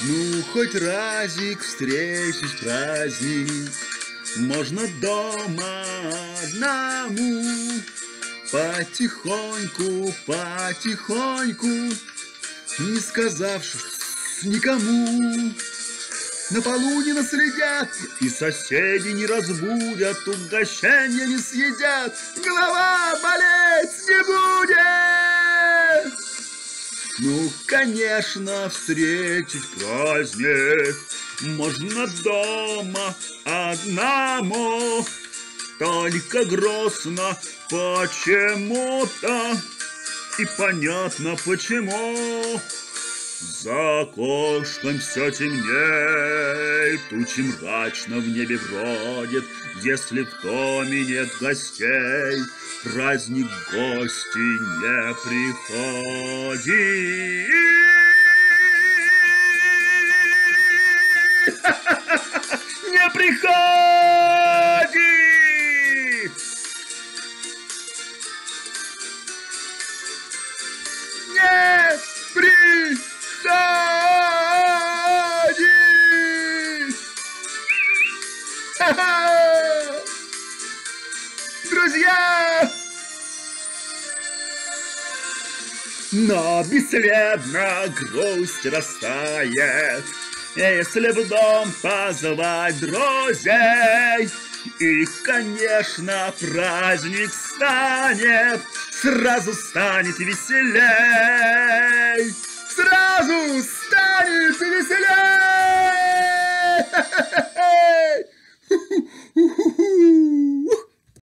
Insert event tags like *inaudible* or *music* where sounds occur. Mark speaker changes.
Speaker 1: Ну, хоть разик встретить праздник Можно дома одному Потихоньку, потихоньку Не сказавши никому. На полу не наследят, и соседи не разбудят, угощения не съедят, голова Ну, конечно, встретить праздник можно дома одному, только грустно почему-то, и понятно почему. За окошком все темнеет, тучи мрачно в небе бродят, Если в доме нет гостей, праздник гости не приходит. *laughs* Не приходит! Друзья! Но бесследно грусть растает, Если в дом позвать друзей. И, конечно, праздник станет, Сразу станет веселей, Сразу станет веселей!